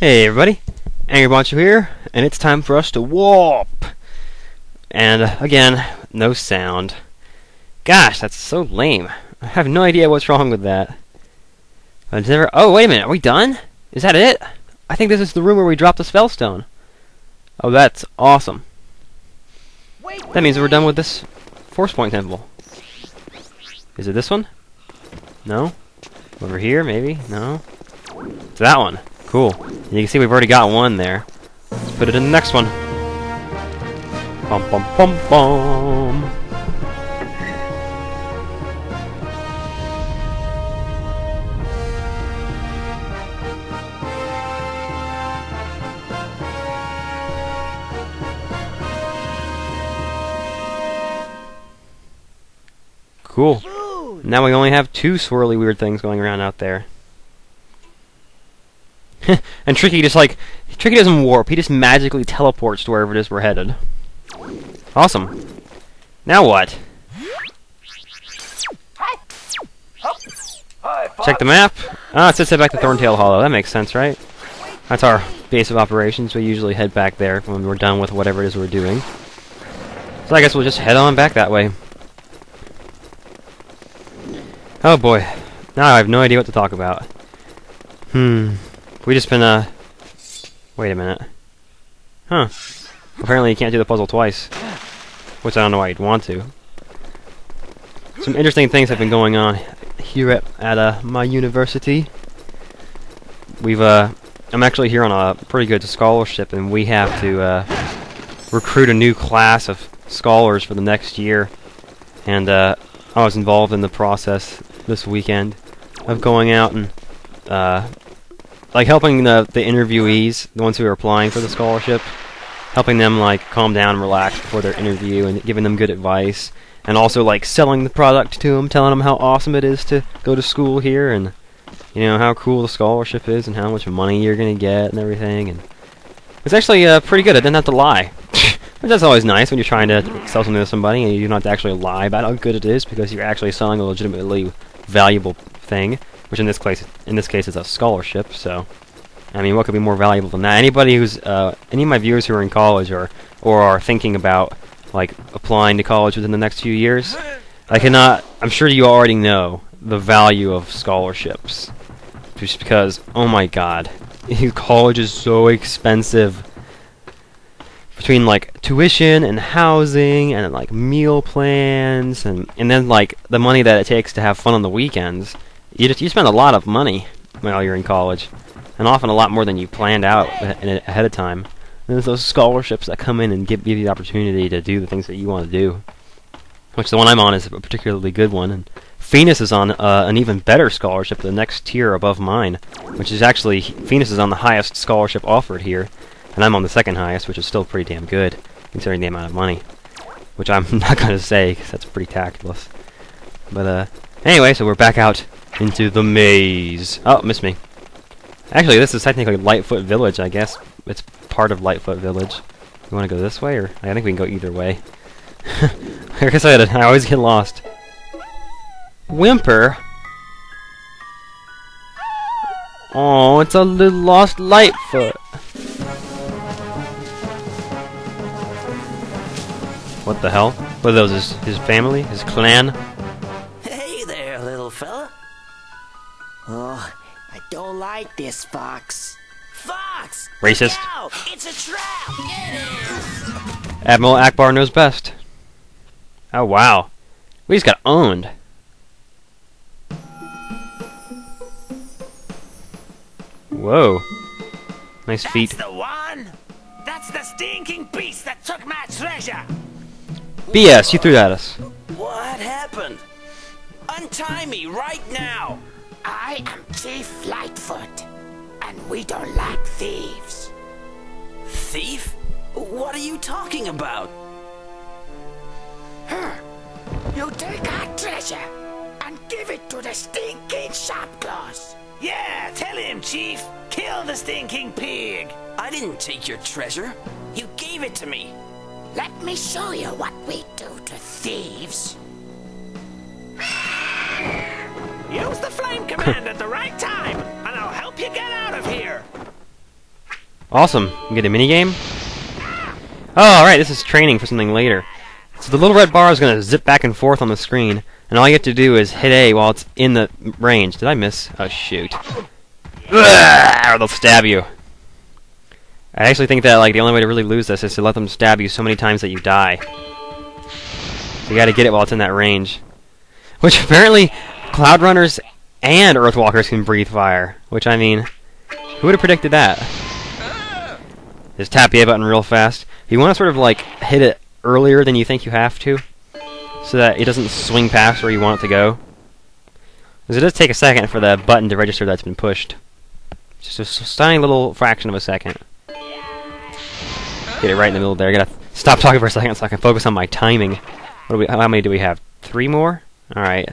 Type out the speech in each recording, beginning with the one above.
Hey everybody, Angry Poncho here, and it's time for us to warp! And uh, again, no sound. Gosh, that's so lame. I have no idea what's wrong with that. I've never. Oh, wait a minute, are we done? Is that it? I think this is the room where we dropped the spellstone. Oh, that's awesome. That means we're done with this force point temple. Is it this one? No? Over here, maybe? No? It's that one. Cool. You can see we've already got one there. Let's put it in the next one. Bum bum bum bum. Cool. Now we only have two swirly weird things going around out there. and Tricky just like Tricky doesn't warp, he just magically teleports to wherever it is we're headed. Awesome. Now what? Check the map. Ah, it says head back to Thorntail Hollow. That makes sense, right? That's our base of operations. We usually head back there when we're done with whatever it is we're doing. So I guess we'll just head on back that way. Oh boy. Now I have no idea what to talk about. Hmm. We just been, uh... Wait a minute. Huh. Apparently you can't do the puzzle twice. Which I don't know why you'd want to. Some interesting things have been going on here at, at uh, my university. We've, uh... I'm actually here on a pretty good scholarship, and we have to, uh... recruit a new class of scholars for the next year. And, uh... I was involved in the process this weekend of going out and uh, like helping the the interviewees, the ones who are applying for the scholarship, helping them like calm down and relax before their interview and giving them good advice, and also like selling the product to them, telling them how awesome it is to go to school here and you know how cool the scholarship is and how much money you're gonna get and everything and it's actually uh, pretty good. I didn't have to lie. Which that's always nice when you're trying to sell something to somebody and you don't have to actually lie about how good it is because you're actually selling a legitimately valuable thing, which in this case, in this case, is a scholarship. So, I mean, what could be more valuable than that? Anybody who's, uh, any of my viewers who are in college or or are thinking about like applying to college within the next few years, I cannot. I'm sure you already know the value of scholarships, just because. Oh my God, college is so expensive between like tuition and housing and like meal plans and and then like the money that it takes to have fun on the weekends you just you spend a lot of money while you're in college and often a lot more than you planned out ahead of time and there's those scholarships that come in and give, you the opportunity to do the things that you want to do which the one I'm on is a particularly good one and Phoenix is on uh, an even better scholarship the next tier above mine which is actually Phoenix is on the highest scholarship offered here and I'm on the second highest, which is still pretty damn good, considering the amount of money. Which I'm not going to say, because that's pretty tactless. But, uh, anyway, so we're back out into the maze. Oh, missed me. Actually, this is technically Lightfoot Village, I guess. It's part of Lightfoot Village. You want to go this way, or I think we can go either way. like I said, I always get lost. Whimper? Oh, it's a little lost Lightfoot. What the hell? What are those? His, his family? His clan? This, Fox. Fox! Racist. It's a trap! Admiral Ackbar knows best. Oh, wow. We just got owned. Whoa. Nice feet. That's the one! That's the stinking beast that took my treasure! BS, you threw that at us. What happened? Untie me right now! I am Chief Lightfoot, and we don't like thieves. Thief? What are you talking about? Huh. You take our treasure and give it to the stinking SharpClaws. Yeah, tell him, Chief. Kill the stinking pig. I didn't take your treasure. You gave it to me. Let me show you what we do to thieves. Use the flame command at the right time, get out of here. Awesome. You get a minigame? Oh, alright, this is training for something later. So the little red bar is going to zip back and forth on the screen, and all you have to do is hit A while it's in the range. Did I miss? Oh, shoot. They'll stab you. I actually think that like the only way to really lose this is to let them stab you so many times that you die. You gotta get it while it's in that range. Which apparently Cloud Runners and Earthwalkers can breathe fire. Which I mean, who would have predicted that? Just tap the A button real fast. You want to sort of like hit it earlier than you think you have to, so that it doesn't swing past where you want it to go. Because it does take a second for the button to register that's been pushed. Just a stunning little fraction of a second. Get it right in the middle there. I gotta stop talking for a second so I can focus on my timing. What do we? How many do we have? Three more. All right.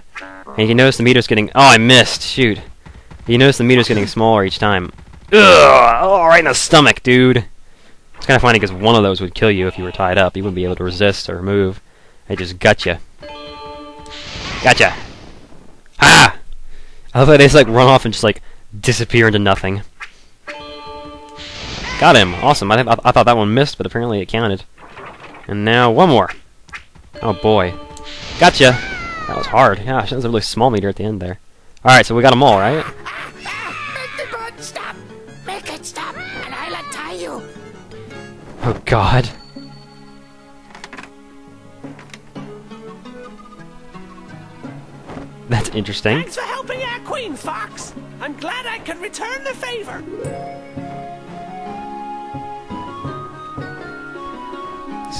And you can notice the meter's getting. Oh, I missed. Shoot. You notice the meter's getting smaller each time. Ugh! Oh, right in the stomach, dude. It's kind of funny because one of those would kill you if you were tied up. You wouldn't be able to resist or move. They just gut you. Gotcha. Ah! I love that they just like run off and just like disappear into nothing. Got him. Awesome. I, th I thought that one missed, but apparently it counted. And now one more. Oh boy. Gotcha. That was hard. Yeah, that was a really small meter at the end there. Alright, so we got them all, right? Make the boat stop. Make it stop, and I'll untie you. Oh god. That's interesting. Thanks for helping our queen, Fox. I'm glad I could return the favor.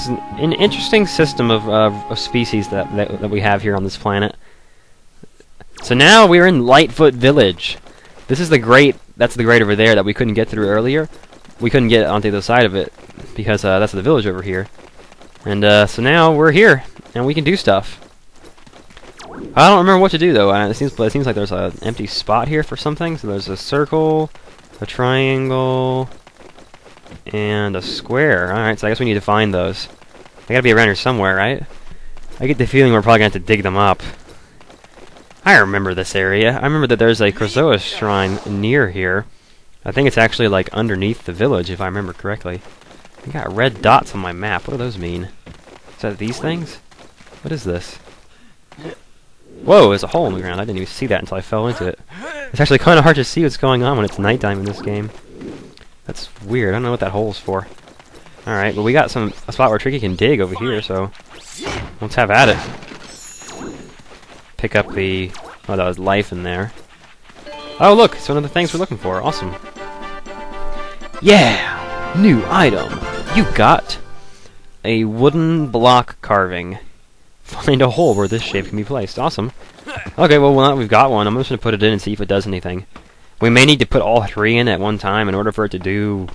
An, an interesting system of, uh, of species that, that that we have here on this planet. So now we're in Lightfoot Village. This is the grate. That's the grate over there that we couldn't get through earlier. We couldn't get onto the other side of it because uh, that's the village over here. And uh, so now we're here and we can do stuff. I don't remember what to do though. It seems it seems like there's an empty spot here for something. So there's a circle, a triangle, and a square. Alright, so I guess we need to find those. They gotta be around here somewhere, right? I get the feeling we're probably gonna have to dig them up. I remember this area. I remember that there's a Krazoa shrine near here. I think it's actually like underneath the village, if I remember correctly. I got red dots on my map. What do those mean? Is that these things? What is this? Whoa, there's a hole in the ground. I didn't even see that until I fell into it. It's actually kind of hard to see what's going on when it's nighttime in this game. That's weird. I don't know what that hole's for. Alright, well we got some a spot where Tricky can dig over here, so let's have at it. Pick up the oh that was life in there. Oh look, it's one of the things we're looking for. Awesome. Yeah! New item. You got a wooden block carving. Find a hole where this shape can be placed. Awesome. Okay, well, now that we've got one, I'm just going to put it in and see if it does anything. We may need to put all three in at one time in order for it to do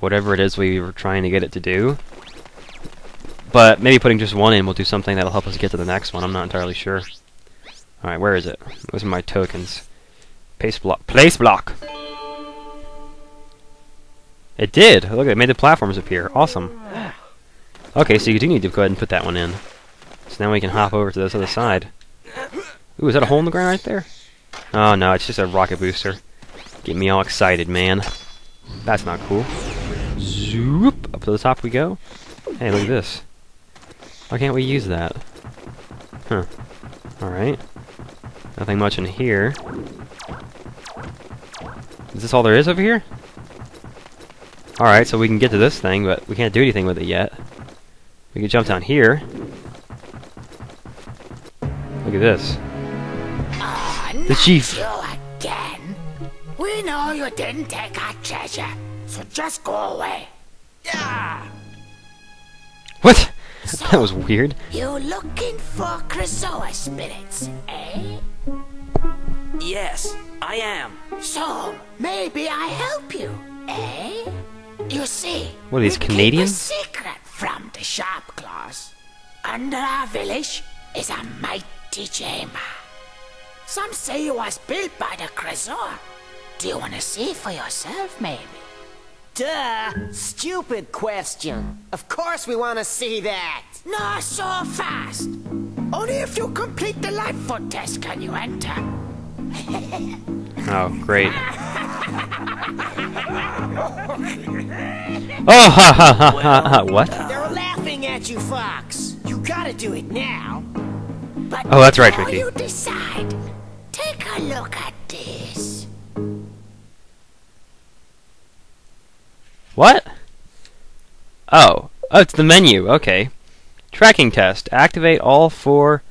whatever it is we were trying to get it to do. But maybe putting just one in will do something that'll help us get to the next one. I'm not entirely sure. Alright, where is it? Those are my tokens. Place block. Place block! It did! Look, it made the platforms appear. Awesome. Okay, so you do need to go ahead and put that one in. So now we can hop over to this other side. Ooh, is that a hole in the ground right there? Oh no, it's just a rocket booster. Get me all excited, man. That's not cool. Zoop! Up to the top we go. Hey, look at this. Why can't we use that? Huh. Alright. Nothing much in here. Is this all there is over here? Alright, so we can get to this thing, but we can't do anything with it yet. We can jump down here. Look at this. The chief. You again? We know you didn't take our treasure, so just go away. Yeah. What? that was weird. You're looking for Krazoa spirits, eh? Yes, I am. So maybe I help you, eh? You see, What are these, we Canadians? Keep a secret from the sharp claws. Under our village is a mighty chamber. Some say it was built by the Krazoa. Do you want to see for yourself, maybe? Duh! Stupid question. Of course we want to see that. Not so fast. Only if you complete the Lightfoot test can you enter. Oh, great. Oh, ha ha ha ha ha. What? They're laughing at you, Fox. You gotta do it now. But Oh, that's right, before Tricky. you decide, take a look at What? Oh. Oh, it's the menu. Okay. Tracking test. Activate all four.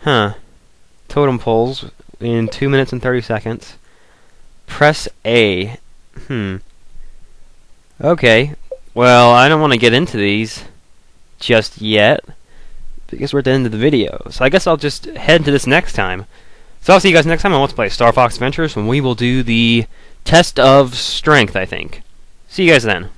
Huh. Totem poles in 2 minutes and 30 seconds. Press A. Hmm. Okay. Well, I don't want to get into these just yet. Because we're at the end of the video. So I guess I'll just head into this next time. So I'll see you guys next time on Let's Play Star Fox Adventures when we will do the test of strength, I think. See you guys then.